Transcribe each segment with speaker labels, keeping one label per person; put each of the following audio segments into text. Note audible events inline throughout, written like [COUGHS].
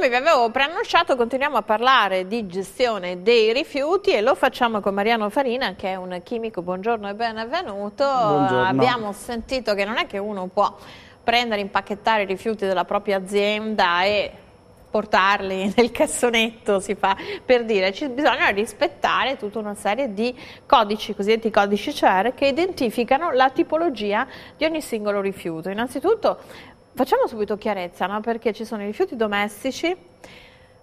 Speaker 1: Come vi avevo preannunciato continuiamo a parlare di gestione dei rifiuti e lo facciamo con Mariano Farina che è un chimico, buongiorno e benvenuto.
Speaker 2: Buongiorno.
Speaker 1: Abbiamo sentito che non è che uno può prendere, impacchettare i rifiuti della propria azienda e portarli [LAUGHS] nel cassonetto, si fa per dire, ci bisogna rispettare tutta una serie di codici, cosiddetti codici CER, che identificano la tipologia di ogni singolo rifiuto. Innanzitutto facciamo subito chiarezza, no? perché ci sono i rifiuti domestici,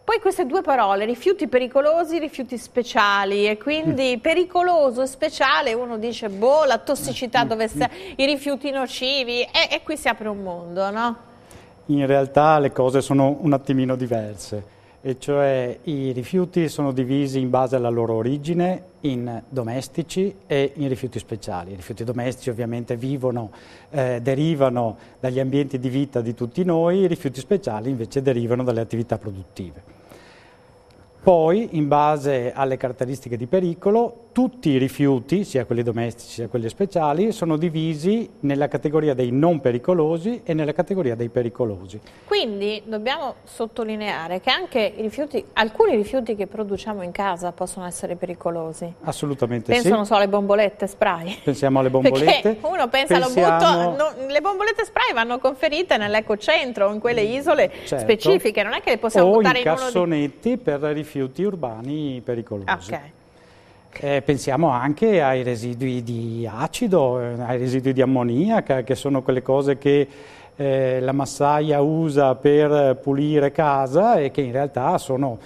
Speaker 1: poi queste due parole, rifiuti pericolosi, rifiuti speciali e quindi mm. pericoloso e speciale uno dice boh la tossicità mm. dove sta, i rifiuti nocivi e, e qui si apre un mondo, no?
Speaker 2: in realtà le cose sono un attimino diverse, e cioè i rifiuti sono divisi in base alla loro origine in domestici e in rifiuti speciali. I rifiuti domestici ovviamente vivono, eh, derivano dagli ambienti di vita di tutti noi, i rifiuti speciali invece derivano dalle attività produttive. Poi, in base alle caratteristiche di pericolo, tutti i rifiuti, sia quelli domestici sia quelli speciali, sono divisi nella categoria dei non pericolosi e nella categoria dei pericolosi.
Speaker 1: Quindi dobbiamo sottolineare che anche rifiuti, alcuni rifiuti che produciamo in casa possono essere pericolosi.
Speaker 2: Assolutamente
Speaker 1: Penso,
Speaker 2: sì.
Speaker 1: non so, alle bombolette spray.
Speaker 2: Pensiamo alle [LAUGHS] bombolette.
Speaker 1: Perché uno pensa, Pensiamo... lo butto, no, le bombolette spray vanno conferite nell'ecocentro, in quelle isole certo. specifiche, non è che le possiamo
Speaker 2: o
Speaker 1: buttare
Speaker 2: in,
Speaker 1: in
Speaker 2: cassonetti
Speaker 1: di...
Speaker 2: per rifiuti urbani pericolosi. Eh, pensiamo anche ai residui di acido, eh, ai residui di ammoniaca, che sono quelle cose che eh, la massaia usa per pulire casa e che in realtà sono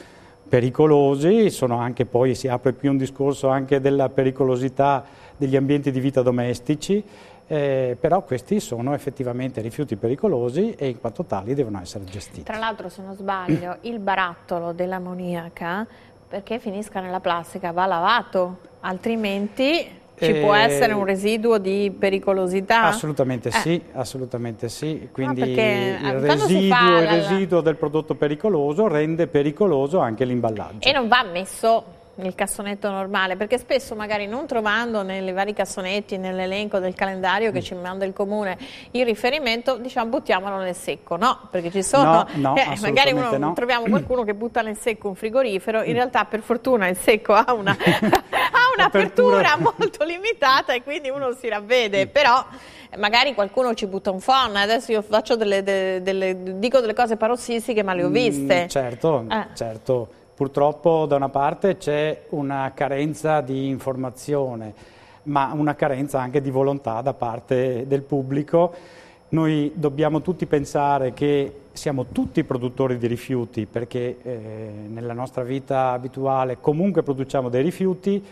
Speaker 2: pericolosi, sono anche poi si apre qui un discorso anche della pericolosità degli ambienti di vita domestici, eh, però questi sono effettivamente rifiuti pericolosi e in quanto tali devono essere gestiti.
Speaker 1: Tra l'altro se non sbaglio il barattolo dell'ammoniaca perché finisca nella plastica va lavato, altrimenti ci può eh, essere un residuo di pericolosità?
Speaker 2: Assolutamente eh. sì, assolutamente sì. Quindi no, il, eh, residuo, il residuo del prodotto pericoloso rende pericoloso anche l'imballaggio.
Speaker 1: E non va messo nel cassonetto normale, perché spesso magari non trovando nei vari cassonetti, nell'elenco del calendario che mm. ci manda il comune il riferimento, diciamo buttiamolo nel secco, no? Perché ci sono,
Speaker 2: no, no,
Speaker 1: eh, magari uno,
Speaker 2: no.
Speaker 1: troviamo qualcuno che butta nel secco un frigorifero, in mm. realtà per fortuna il secco ha una, [LAUGHS] ha un'apertura molto limitata e quindi uno si ravvede, mm. però magari qualcuno ci butta un phon, adesso io faccio delle, delle, delle, dico delle cose parossistiche ma le ho viste.
Speaker 2: Mm, certo, eh. certo. Purtroppo da una parte c'è una carenza di informazione, ma una carenza anche di volontà da parte del pubblico. Noi dobbiamo tutti pensare che siamo tutti produttori di rifiuti perché eh, nella nostra vita abituale comunque produciamo dei rifiuti,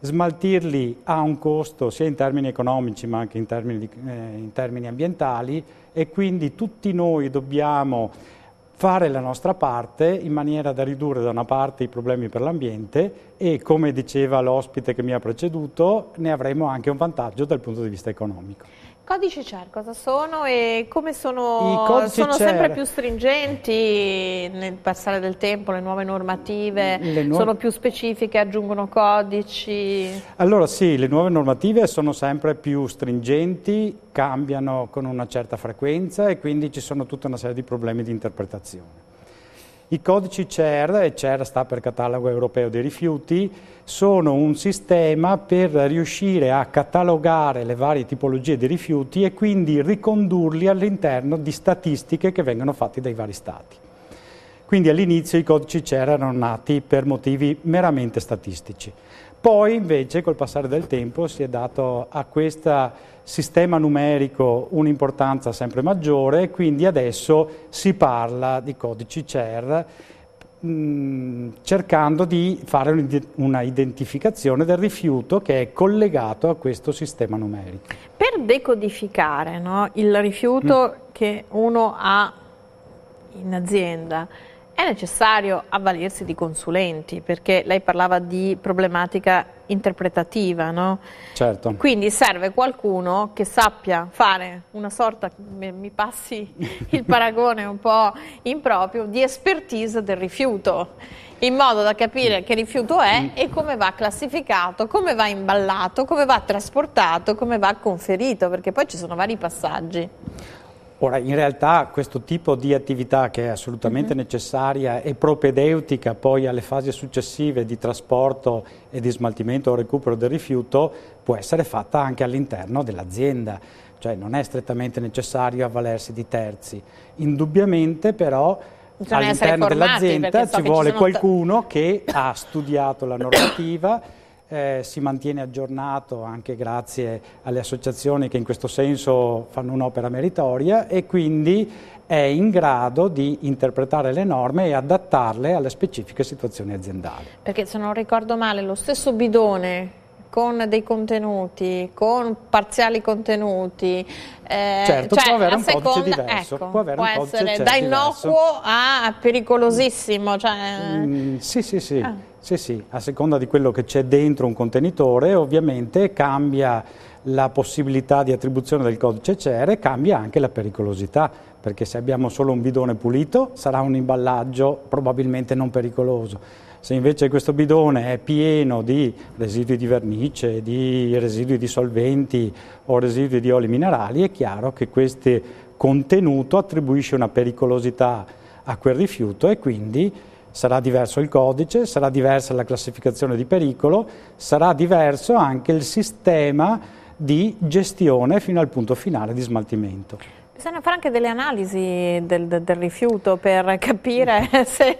Speaker 2: smaltirli ha un costo sia in termini economici ma anche in termini, di, eh, in termini ambientali e quindi tutti noi dobbiamo fare la nostra parte in maniera da ridurre da una parte i problemi per l'ambiente e, come diceva l'ospite che mi ha preceduto, ne avremo anche un vantaggio dal punto di vista economico.
Speaker 1: Codici CER cosa sono e come sono, sono sempre più stringenti nel passare del tempo, le nuove normative nu sono più specifiche, aggiungono codici?
Speaker 2: Allora sì, le nuove normative sono sempre più stringenti, cambiano con una certa frequenza e quindi ci sono tutta una serie di problemi di interpretazione. I codici CER, e CER sta per Catalogo Europeo dei Rifiuti, sono un sistema per riuscire a catalogare le varie tipologie di rifiuti e quindi ricondurli all'interno di statistiche che vengono fatte dai vari stati. Quindi all'inizio i codici CER erano nati per motivi meramente statistici. Poi invece col passare del tempo si è dato a questo sistema numerico un'importanza sempre maggiore e quindi adesso si parla di codici CER mh, cercando di fare una identificazione del rifiuto che è collegato a questo sistema numerico.
Speaker 1: Per decodificare no, il rifiuto mm. che uno ha in azienda, è necessario avvalersi di consulenti, perché lei parlava di problematica interpretativa, no?
Speaker 2: Certo.
Speaker 1: Quindi serve qualcuno che sappia fare una sorta, mi passi [LAUGHS] il paragone un po' improprio, di expertise del rifiuto, in modo da capire che rifiuto è e come va classificato, come va imballato, come va trasportato, come va conferito, perché poi ci sono vari passaggi.
Speaker 2: Ora, in realtà questo tipo di attività che è assolutamente uh-huh. necessaria e propedeutica poi alle fasi successive di trasporto e di smaltimento o recupero del rifiuto può essere fatta anche all'interno dell'azienda, cioè non è strettamente necessario avvalersi di terzi. Indubbiamente però Bisogna all'interno dell'azienda so ci vuole ci qualcuno t- che ha studiato la normativa [COUGHS] eh, si mantiene aggiornato anche grazie alle associazioni che in questo senso fanno un'opera meritoria e quindi è in grado di interpretare le norme e adattarle alle specifiche situazioni aziendali.
Speaker 1: Perché se non ricordo male lo stesso bidone con dei contenuti, con parziali contenuti.
Speaker 2: Eh, certo, cioè, può avere un seconda, codice diverso.
Speaker 1: Ecco, può, può essere da innocuo a pericolosissimo. Cioè...
Speaker 2: Mm, sì, sì, sì. Ah. Sì, sì, a seconda di quello che c'è dentro un contenitore, ovviamente cambia la possibilità di attribuzione del codice CER e cambia anche la pericolosità, perché se abbiamo solo un bidone pulito sarà un imballaggio probabilmente non pericoloso. Se invece questo bidone è pieno di residui di vernice, di residui di solventi o residui di oli minerali, è chiaro che questo contenuto attribuisce una pericolosità a quel rifiuto e quindi sarà diverso il codice, sarà diversa la classificazione di pericolo, sarà diverso anche il sistema di gestione fino al punto finale di smaltimento.
Speaker 1: Bisogna fare anche delle analisi del, del, rifiuto per capire [LAUGHS] se,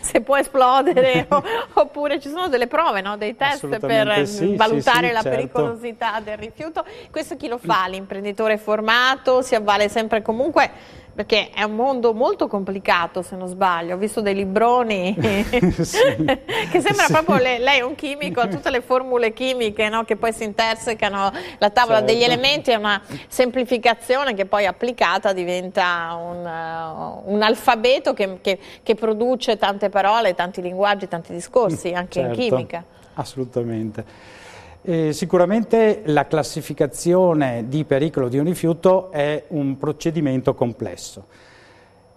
Speaker 1: se può esplodere [LAUGHS] o, oppure ci sono delle prove, no? dei test per sì, valutare sì, sì, la certo. pericolosità del rifiuto. Questo chi lo fa? L'imprenditore formato? Si avvale sempre comunque perché è un mondo molto complicato se non sbaglio, ho visto dei libroni [LAUGHS] [LAUGHS] che sembra sì. proprio, le, lei è un chimico, ha tutte le formule chimiche no? che poi si intersecano, la tavola certo. degli elementi è una semplificazione che poi applicata diventa un, uh, un alfabeto che, che, che, produce tante parole, tanti linguaggi, tanti discorsi anche certo. in chimica.
Speaker 2: Assolutamente. Eh, sicuramente la classificazione di pericolo di un rifiuto è un procedimento complesso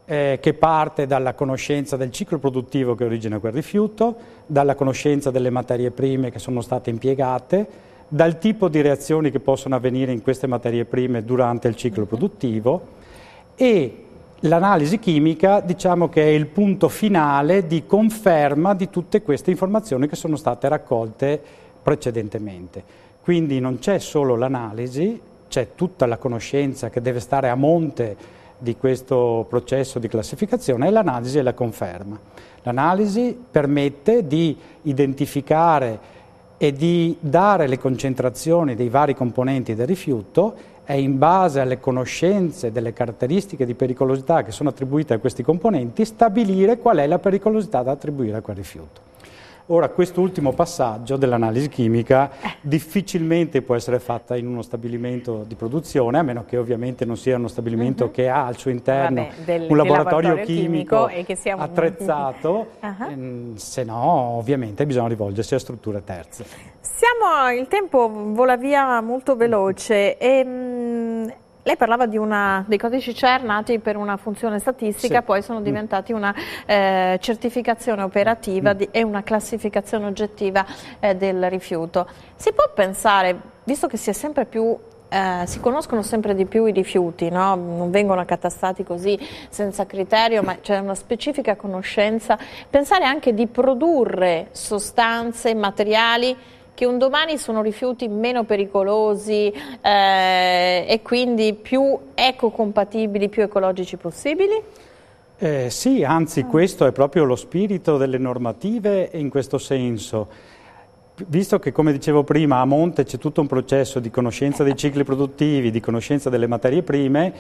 Speaker 2: eh, che parte dalla conoscenza del ciclo produttivo che origina quel rifiuto, dalla conoscenza delle materie prime che sono state impiegate, dal tipo di reazioni che possono avvenire in queste materie prime durante il ciclo produttivo e l'analisi chimica diciamo che è il punto finale di conferma di tutte queste informazioni che sono state raccolte precedentemente. Quindi non c'è solo l'analisi, c'è tutta la conoscenza che deve stare a monte di questo processo di classificazione e l'analisi è la conferma. L'analisi permette di identificare e di dare le concentrazioni dei vari componenti del rifiuto e in base alle conoscenze delle caratteristiche di pericolosità che sono attribuite a questi componenti stabilire qual è la pericolosità da attribuire a quel rifiuto. Ora, quest'ultimo passaggio dell'analisi chimica difficilmente può essere fatta in uno stabilimento di produzione, a meno che ovviamente non sia uno stabilimento uh-huh. che ha al suo interno Vabbè, del, un laboratorio, laboratorio chimico, chimico attrezzato, [LAUGHS] uh-huh. ehm, se no ovviamente bisogna rivolgersi a strutture terze.
Speaker 1: Siamo, il tempo vola via molto veloce e, mh, lei parlava di una, dei codici CER nati per una funzione statistica, sì. poi sono mm. diventati una eh, certificazione operativa mm. di, e una classificazione oggettiva eh, del rifiuto. Si può pensare, visto che si è sempre più eh, si conoscono sempre di più i rifiuti, no? non vengono accatastati così senza criterio, ma c'è una specifica conoscenza. Pensare anche di produrre sostanze, materiali che un domani sono rifiuti meno pericolosi eh, e quindi più ecocompatibili, più ecologici possibili?
Speaker 2: Eh, sì, anzi questo è proprio lo spirito delle normative in questo senso. Visto che, come dicevo prima, a monte c'è tutto un processo di conoscenza dei cicli produttivi, di conoscenza delle materie prime,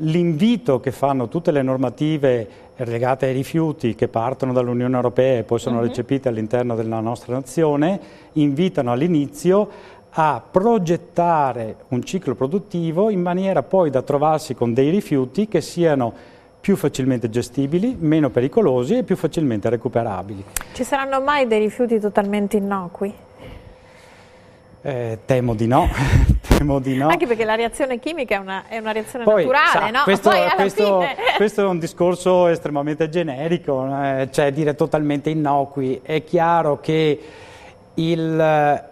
Speaker 2: L'invito che fanno tutte le normative legate ai rifiuti che partono dall'Unione Europea e poi sono uh-huh. recepite all'interno della nostra nazione, invitano all'inizio a progettare un ciclo produttivo in maniera poi da trovarsi con dei rifiuti che siano più facilmente gestibili, meno pericolosi e più facilmente recuperabili.
Speaker 1: Ci saranno mai dei rifiuti totalmente innocui?
Speaker 2: Eh, temo di no. [LAUGHS] temo di no.
Speaker 1: Anche perché la reazione chimica è una, è una reazione Poi, naturale, sa, no?
Speaker 2: Questo, questo, questo, è un discorso estremamente generico, eh, cioè dire totalmente innocui. È chiaro che il,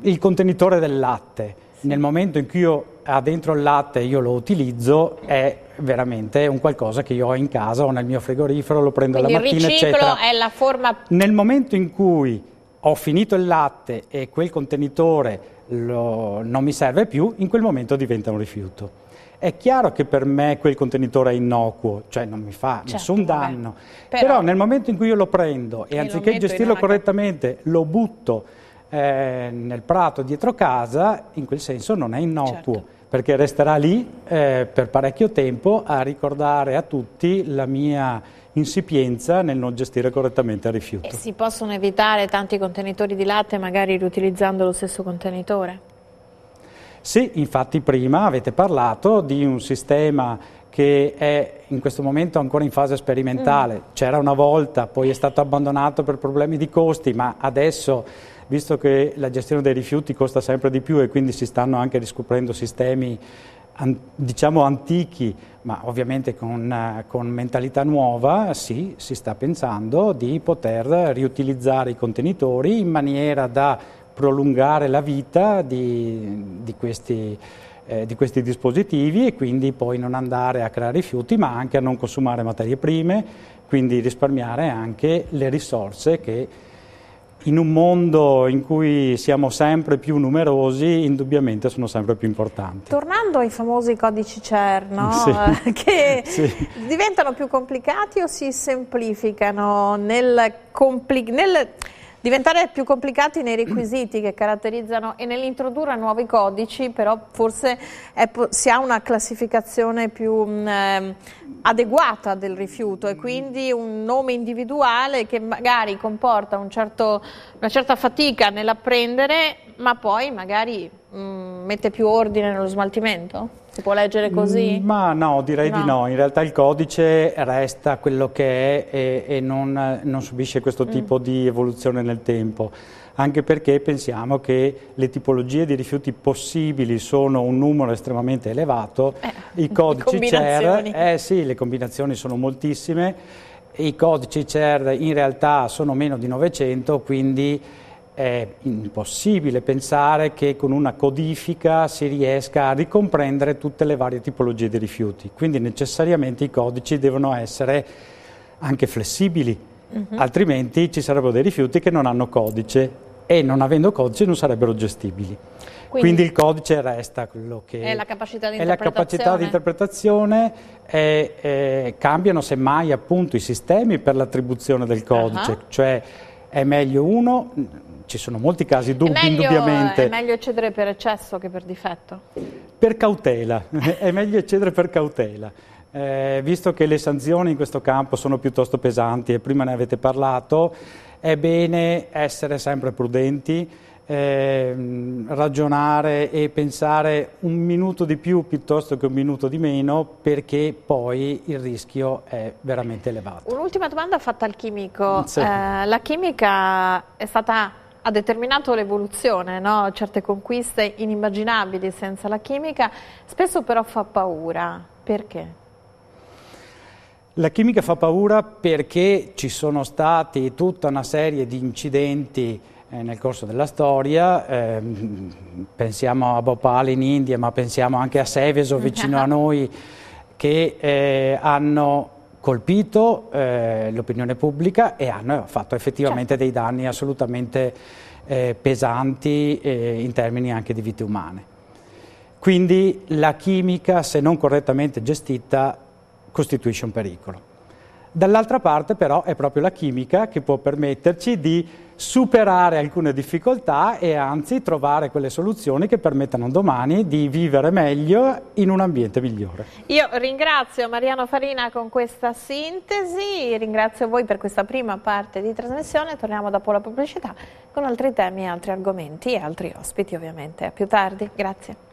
Speaker 2: il contenitore del latte, sì. nel momento in cui io ha dentro il latte io lo utilizzo è veramente un qualcosa che io ho in casa o nel mio frigorifero, lo prendo
Speaker 1: Quindi
Speaker 2: la mattina,
Speaker 1: il riciclo
Speaker 2: eccetera.
Speaker 1: è la forma...
Speaker 2: Nel momento in cui ho finito il latte e quel contenitore lo, non mi serve più, in quel momento diventa un rifiuto. È chiaro che per me quel contenitore è innocuo, cioè non mi fa
Speaker 1: certo,
Speaker 2: nessun danno,
Speaker 1: però,
Speaker 2: però, nel momento in cui io lo prendo e,
Speaker 1: E
Speaker 2: anziché gestirlo correttamente lo butto eh, nel prato dietro casa, in quel senso non è innocuo,
Speaker 1: Certo.
Speaker 2: perché resterà lì eh, per parecchio tempo a ricordare a tutti la mia insipienza nel non gestire correttamente il rifiuto.
Speaker 1: E si possono evitare tanti contenitori di latte magari riutilizzando lo stesso contenitore?
Speaker 2: Sì, infatti prima avete parlato di un sistema che è in questo momento ancora in fase sperimentale. C'era una volta, poi è stato abbandonato per problemi di costi, ma adesso, visto che la gestione dei rifiuti costa sempre di più e quindi si stanno anche riscoprendo sistemi an- diciamo antichi, ma ovviamente con, eh, con mentalità nuova, sì, si sta pensando di poter riutilizzare i contenitori in maniera da prolungare la vita di, di questi, eh, di questi dispositivi e quindi poi non andare a creare rifiuti, ma anche a non consumare materie prime, quindi risparmiare anche le risorse che in un mondo in cui siamo sempre più numerosi, indubbiamente sono sempre più importanti.
Speaker 1: Tornando ai famosi codici CER, no? [LAUGHS]
Speaker 2: Sì.
Speaker 1: Eh, che
Speaker 2: Sì.
Speaker 1: diventano più complicati o si semplificano nel, compli- nel diventare più complicati nei requisiti che caratterizzano e nell'introdurre nuovi codici, però forse è si ha una classificazione più mh, ehm, adeguata del rifiuto e quindi un nome individuale che magari comporta un certo- una certa fatica nell'apprendere, ma poi magari mh, mette più ordine nello smaltimento? Si può leggere così?
Speaker 2: Mm, Ma no, direi di
Speaker 1: No.
Speaker 2: no. In realtà il codice resta quello che è e, e non, non subisce
Speaker 1: Mm.
Speaker 2: questo tipo di evoluzione nel tempo. Anche perché pensiamo che le tipologie di rifiuti possibili sono un numero estremamente elevato.
Speaker 1: Eh,
Speaker 2: I [LAUGHS] codici CER, eh sì, le combinazioni sono moltissime. I codici CER in realtà sono meno di 900, quindi è impossibile pensare che con una codifica si riesca a ricomprendere tutte le varie tipologie di rifiuti. Quindi necessariamente i codici devono essere anche flessibili,
Speaker 1: Mhm.
Speaker 2: altrimenti ci sarebbero dei rifiuti che non hanno codice e non avendo codice non sarebbero gestibili.
Speaker 1: Quindi-
Speaker 2: Quindi, il codice resta quello che
Speaker 1: È la capacità di
Speaker 2: è la capacità di
Speaker 1: interpretazione.
Speaker 2: interpretazione e, eh, cambiano semmai appunto i sistemi per l'attribuzione del codice,
Speaker 1: Ah.
Speaker 2: cioè è meglio uno, ci sono molti casi
Speaker 1: È
Speaker 2: dubbi
Speaker 1: meglio,
Speaker 2: indubbiamente,
Speaker 1: è meglio eccedere per eccesso che per difetto.
Speaker 2: per cautela, [LAUGHS] è meglio eccedere per cautela. Eh, visto che le sanzioni in questo campo sono piuttosto pesanti e prima ne avete parlato, è bene essere sempre prudenti, ehm, ragionare e pensare un minuto di più piuttosto che un minuto di meno perché poi il rischio è veramente elevato.
Speaker 1: Un'ultima domanda fatta al chimico.
Speaker 2: Sì.
Speaker 1: Eh, la chimica è stata, ha determinato l'evoluzione, no? certe conquiste inimmaginabili senza la chimica, spesso però fa paura. Perché?
Speaker 2: La chimica fa paura perché ci sono stati tutta una serie di incidenti eh, nel corso della storia, ehm, pensiamo a Bhopal in India, ma pensiamo anche a Seveso vicino a [LAUGHS] noi, che eh, hanno colpito eh, l'opinione pubblica e hanno fatto effettivamente dei danni assolutamente eh, pesanti eh, in termini anche di vite umane. Quindi la chimica, se non correttamente gestita, costituisce un pericolo. Dall'altra parte però è proprio la chimica che può permetterci di superare alcune difficoltà e anzi trovare quelle soluzioni che permettano domani di vivere meglio in un ambiente migliore.
Speaker 1: Io ringrazio Mariano Farina con questa sintesi, ringrazio voi per questa prima parte di trasmissione, torniamo dopo la pubblicità con altri temi, altri argomenti e altri ospiti ovviamente. A più tardi, grazie.